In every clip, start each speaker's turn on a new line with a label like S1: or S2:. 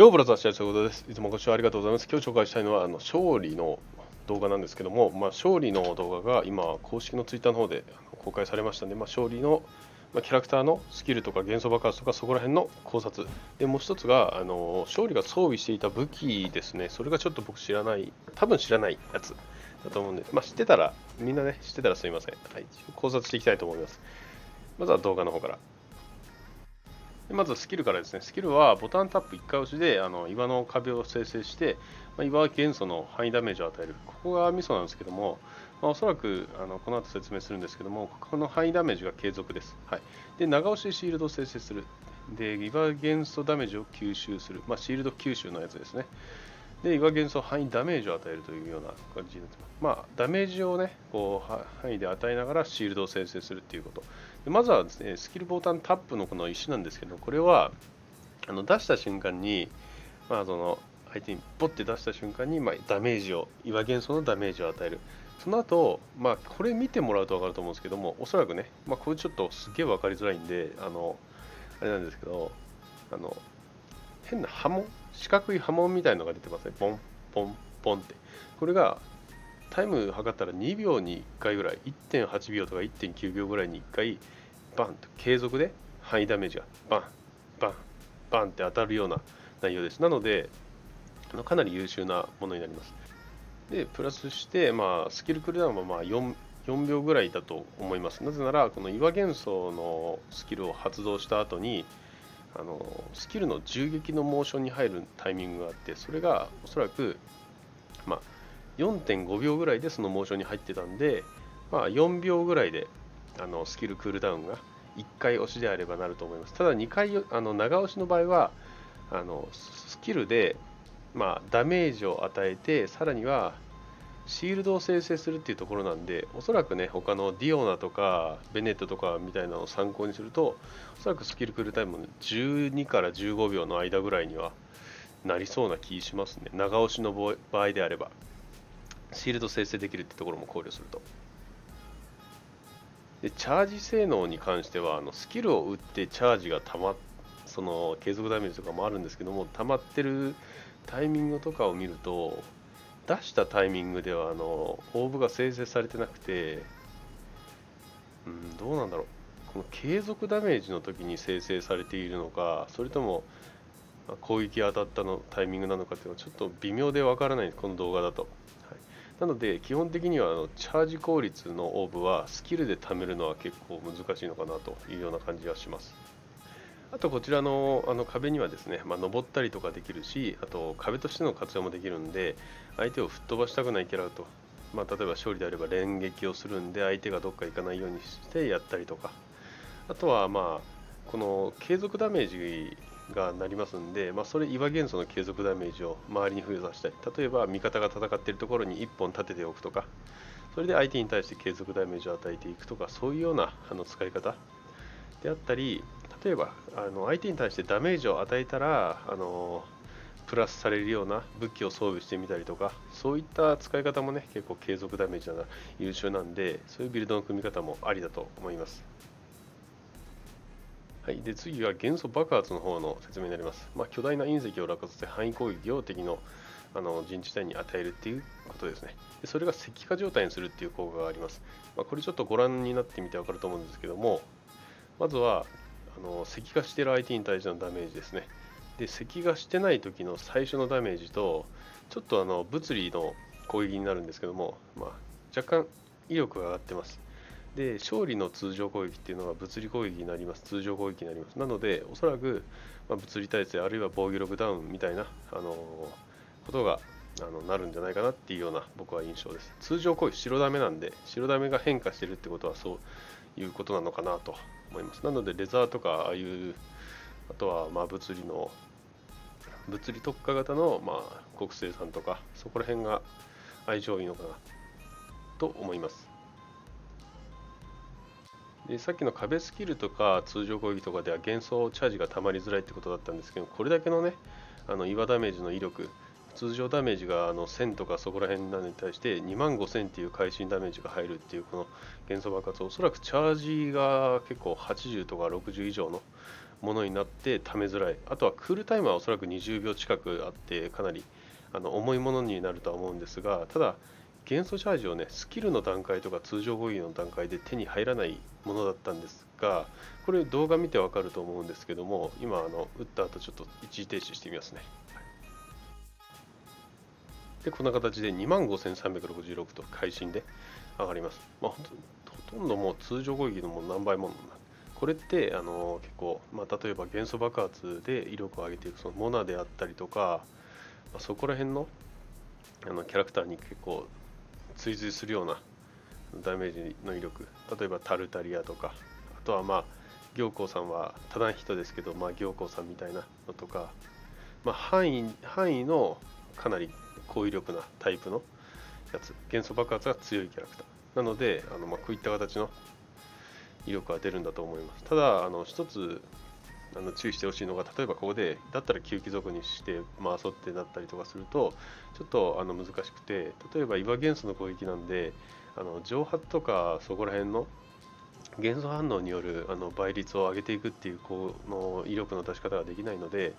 S1: ようブラザーシャイということです。いつもご視聴ありがとうございます。今日紹介したいのは、あの勝利の動画なんですけども、まあ、勝利の動画が今、公式のツイッターの方で公開されましたので、まあ、勝利の、まあ、キャラクターのスキルとか元素爆発とかそこら辺の考察。で、もう一つが、あの勝利が装備していた武器ですね。それがちょっと僕知らない、多分知らないやつだと思うんで、まあ、知ってたら、みんなね、知ってたらすみません。はい、考察していきたいと思います。まずは動画の方から。でまずスキルからですね、スキルはボタンタップ1回押しであの岩の壁を生成して、まあ、岩元素の範囲ダメージを与える。ここがミソなんですけども、まあ、おそらくあのこの後説明するんですけども、ここの範囲ダメージが継続です。はい、で長押しでシールドを生成する。で、岩元素ダメージを吸収する。まあ、シールド吸収のやつですね。で、岩元素範囲ダメージを与えるというような感じになってます。まあ、ダメージをね、こう範囲で与えながらシールドを生成するっていうこと。でまずはですね、スキルボタンタップのこの石なんですけど、これはあの出した瞬間に、まあ、その相手にポッて出した瞬間に、まあ、ダメージを、岩元素のダメージを与える。その後、まあ、これ見てもらうと分かると思うんですけども、おそらくね、まあ、これちょっとすげえ分かりづらいんで、あの、あれなんですけど、あの、変な波紋？四角い波紋みたいのが出てますね。ポン、ポン、ポンって。これがタイム測ったら2秒に1回ぐらい、1.8秒とか1.9秒ぐらいに1回、バンと継続で範囲ダメージがバン、バン、バンって当たるような内容です。なので、かなり優秀なものになります。で、プラスして、まあ、スキルクルダウンはまあ 4, 4秒ぐらいだと思います。なぜなら、この岩元素のスキルを発動した後に、あのスキルの銃撃のモーションに入るタイミングがあってそれがおそらく、4.5秒ぐらいでそのモーションに入ってたんで、まあ、4秒ぐらいであのスキルクールダウンが1回押しであればなると思いますただ2回あの長押しの場合はあのスキルで、まあ、ダメージを与えてさらにはシールドを生成するっていうところなんで、おそらくね、他のディオナとかベネットとかみたいなのを参考にすると、おそらくスキルクールタイムも12から15秒の間ぐらいにはなりそうな気しますね。長押しの場合であれば、シールド生成できるってところも考慮すると。で、チャージ性能に関しては、あのスキルを打ってチャージがたまその継続ダメージとかもあるんですけども、溜まってるタイミングとかを見ると、出したタイミングではあのオーブが生成されてなくて、うん、どうなんだろうこの継続ダメージの時に生成されているのかそれとも攻撃当たったのタイミングなのかっていうのはちょっと微妙でわからないこの動画だと、なので基本的にはあのチャージ効率のオーブはスキルで貯めるのは結構難しいのかなというような感じがします。あとこちらのあの壁にはですね、まあ、登ったりとかできるし、あと壁としての活用もできるんで、相手を吹っ飛ばしたくないキャラと、まあ、例えば勝利であれば連撃をするんで、相手がどっか行かないようにしてやったりとか、あとはまあ、この継続ダメージがなりますんで、まあ、それ岩元素の継続ダメージを周りに増やしたり、例えば味方が戦っているところに1本立てておくとか、それで相手に対して継続ダメージを与えていくとか、そういうようなあの使い方であったり、例えばあの相手に対してダメージを与えたらあのプラスされるような武器を装備してみたりとかそういった使い方もね結構継続ダメージが優秀なんでそういうビルドの組み方もありだと思います。はい、で次は元素爆発の方の説明になります、まあ、巨大な隕石を落下させ範囲攻撃を敵のあの陣地帯に与えるっていうことですねでそれが石化状態にするっていう効果があります、まあ、これちょっとご覧になってみて分かると思うんですけどもまずはあの石化してる相手に対してのダメージですね。で石化してない時の最初のダメージとちょっとあの物理の攻撃になるんですけども、まあ、若干威力が上がってます。で勝利の通常攻撃っていうのは物理攻撃になります通常攻撃になりますなのでおそらく、まあ、物理耐性あるいは防御力ダウンみたいな、あのことがあのなるんじゃないかなっていうような僕は印象です通常攻撃白ダメなんで白ダメが変化してるってことはそういうことなのかなと思います。なのでレザーとかああいうあとはまあ物理の物理特化型のまあ国生産とかそこら辺が相性いいのかなと思います。でさっきの壁スキルとか通常攻撃とかでは幻想チャージがたまりづらいってことだったんですけどこれだけのねあの岩ダメージの威力通常ダメージがあの1000とかそこら辺なのに対して2万5000っていう会心ダメージが入るっていうこの元素爆発おそらくチャージが結構80とか60以上のものになってためづらい。あとはクールタイムはおそらく20秒近くあってかなりあの重いものになるとは思うんですがただ元素チャージをねスキルの段階とか通常攻撃の段階で手に入らないものだったんですがこれ動画見てわかると思うんですけども今あの打った後ちょっと一時停止してみますね。でこんな形で25,366と会心で上がります、まあ、ほとんどもう通常攻撃のもう何倍もこれってあの結構、まあ、例えば元素爆発で威力を上げていくそのモナであったりとか、まあ、そこら辺のあのキャラクターに結構追随するようなダメージの威力。例えばタルタリアとか。あとはまあ行幸さんはただ人ですけど、まあ、行幸さんみたいなのとか、まあ、範囲範囲のかなり高威力なタイプのやつ。元素爆発が強いキャラクター。なのであの、まあ、こういった形の威力は出るんだと思います。ただあの一つあの注意してほしいのが例えばここでだったら旧貴族にして回そうってなったりとかするとちょっとあの難しくて例えば岩元素の攻撃なんであの蒸発とかそこら辺の元素反応によるあの倍率を上げていくっていうこの威力の出し方ができないので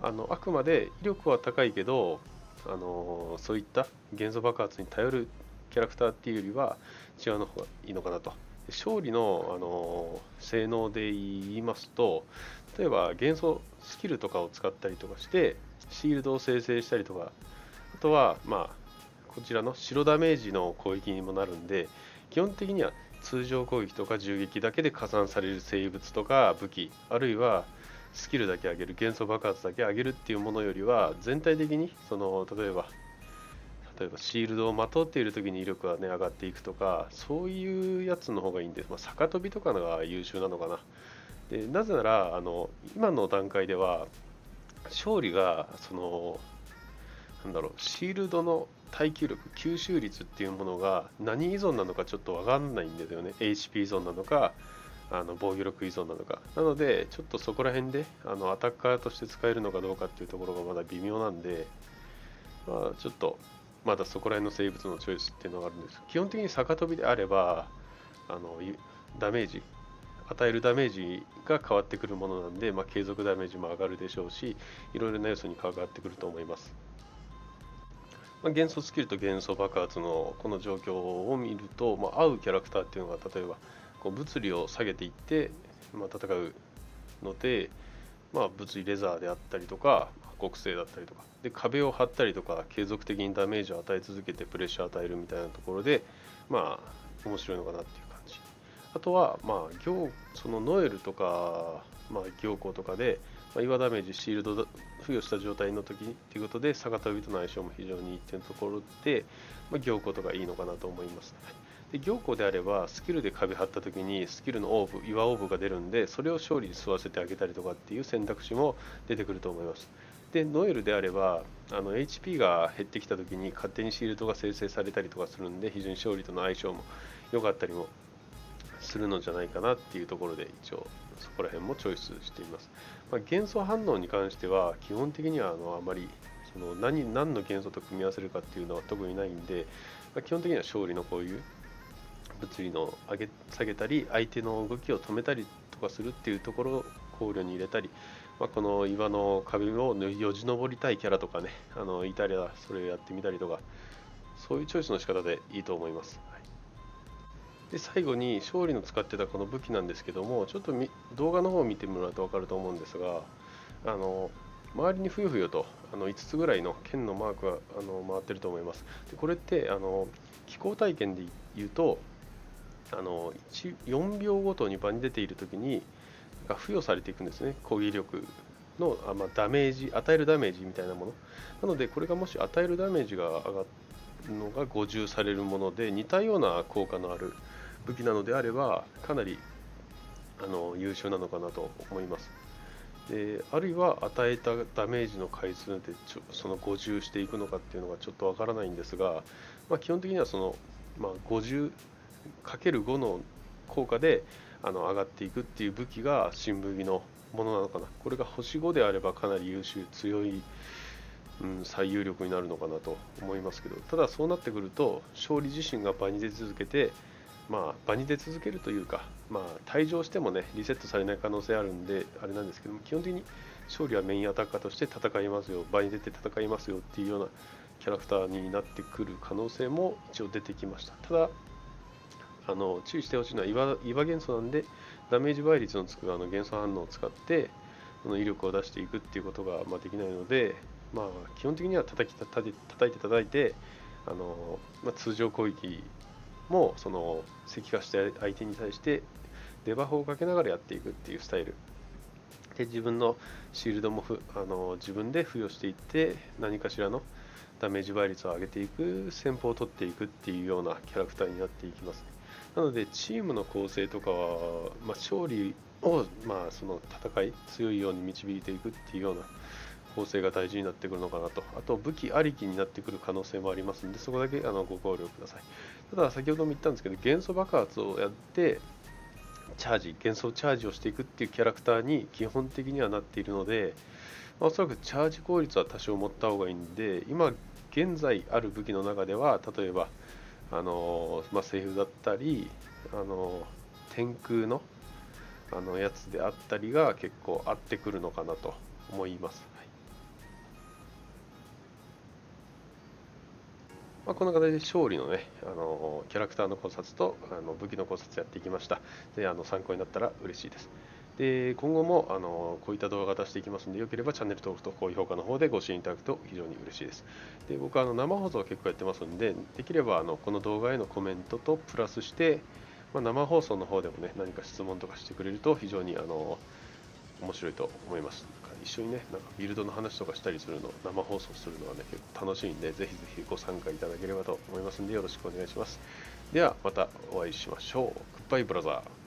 S1: あのあくまで威力は高いけどあのそういった元素爆発に頼るキャラクターっていうよりは違うの方がいいのかなと。勝利のあの性能で言いますと例えば元素スキルとかを使ったりとかしてシールドを生成したりとかあとはまあこちらの白ダメージの攻撃にもなるんで基本的には通常攻撃とか銃撃だけで加算される生物とか武器あるいはスキルだけ上げる元素爆発だけ上げるっていうものよりは全体的にその例えば例えばシールドをまとっている時に威力がね上がっていくとかそういうやつの方がいいんです、まあ、逆飛びとかのが優秀なのかな。でなぜならあの今の段階では勝利がそのなんだろうシールドの耐久力吸収率っていうものが何依存なのかちょっと分かんないんですよね。HP 依存なのかあの防御力依存なのか。なのでちょっとそこら辺であのアタッカーとして使えるのかどうかっていうところがまだ微妙なんで、まあ、ちょっとまだそこら辺の生物のチョイスっていうのがあるんです。基本的に逆飛びであればあのダメージ与えるダメージが変わってくるものなんで、まあ、継続ダメージも上がるでしょうしいろいろな要素に関わってくると思います、まあ、元素スキルと元素爆発のこの状況を見ると、まあ、合うキャラクターっていうのが例えばこう物理を下げていって、まあ、戦うので、まあ、物理レザーであったりとか極性だったりとか。で壁を張ったりとか継続的にダメージを与え続けてプレッシャーを与えるみたいなところでまあ面白いのかなっていう感じ。あとはまあ行そのノエルとか、まあ、行幸とかで、まあ、岩ダメージシールド付与した状態の時っていうことで逆飛びとの相性も非常にいいっていうところで、まあ、行幸とかいいのかなと思います、で行幸であればスキルで壁張った時にスキルのオーブ岩オーブが出るんでそれを勝利に吸わせてあげたりとかっていう選択肢も出てくると思います。でノエルであればあの HP が減ってきた時に勝手にシールドが生成されたりとかするんで非常に勝利との相性も良かったりもするのじゃないかなっていうところで一応そこら辺もチョイスしています、まあ、元素反応に関しては基本的にはあのあまりその何何の元素と組み合わせるかっていうのは特にないんで、まあ、基本的には勝利のこういう物理の上げ下げたり相手の動きを止めたりとかするっていうところを考慮に入れたりまあ、この岩の壁をよじ登りたいキャラとかね あのいたりはそれをやってみたりとかそういうチョイスの仕方でいいと思います、はい、で最後に勝利の使ってたこの武器なんですけどもちょっと動画の方を見てもらうと分かると思うんですがあの周りにふよふよとあの5つぐらいの剣のマークがあの回ってると思います。でこれってあの気候体験で言うとあの4秒ごとに場に出ている時にが付与されていくんですね。攻撃力のあ、まあ、ダメージ与えるダメージみたいなもの。なのでこれがもし与えるダメージが上がるのが50されるもので似たような効果のある武器なのであればかなりあの優秀なのかなと思います。であるいは与えたダメージの回数でちょその50していくのかっていうのがちょっとわからないんですが、まあ、基本的にはその、まあ、50×5 の効果であの上がっていくっていう武器が新武器のものなのかなこれが星5であればかなり優秀強い、うん、最有力になるのかなと思いますけどただそうなってくると勝利自身が場に出続けてまあ場に出続けるというか、まあ、退場してもね、リセットされない可能性あるんで、あれなんですけども、基本的に勝利はメインアタッカーとして戦いますよ、場に出て戦いますよっていうようなキャラクターになってくる可能性も一応出てきました。ただ、あの注意してほしいのは岩岩元素なんで、ダメージ倍率のつくあの元素反応を使って、その威力を出していくっていうことが、まあ、できないので、まあ、基本的には叩き叩いて叩いて叩いてあの、まあ、通常攻撃もその石化して相手に対してデバフをかけながらやっていくっていうスタイル。で自分のシールドもふあの自分で付与していって何かしらのダメージ倍率を上げていく戦法を取っていくっていうようなキャラクターになっていきます。なのでチームの構成とかは、まあ、勝利を、まあ、その戦い強いように導いていくっていうような構成が大事になってくるのかなと。あと武器ありきになってくる可能性もありますのでそこだけあのご考慮ください。ただ先ほども言ったんですけど元素爆発をやってチャージ幻想チャージをしていくっていうキャラクターに基本的にはなっているので、まあ、おそらくチャージ効率は多少持った方がいいんで今現在ある武器の中では例えばあのまあ、セーフだったりあの天空のあのやつであったりが結構合ってくるのかなと思います。はいまあ、こんな形で勝利のね、あのキャラクターの考察とあの武器の考察やっていきました。であの参考になったら嬉しいです。で今後もあのこういった動画出していきますので、よければチャンネル登録と高評価の方でご支援いただくと非常に嬉しいです。で僕はあの生放送は結構やってますので、できればあのこの動画へのコメントとプラスして、まあ、生放送の方でもね、何か質問とかしてくれると非常にあの面白いと思います。一緒にね、なんかビルドの話とかしたりするの、生放送するのはね、結構楽しいんで、ぜひぜひご参加いただければと思いますんで、よろしくお願いします。では、またお会いしましょう。グッバイブラザー。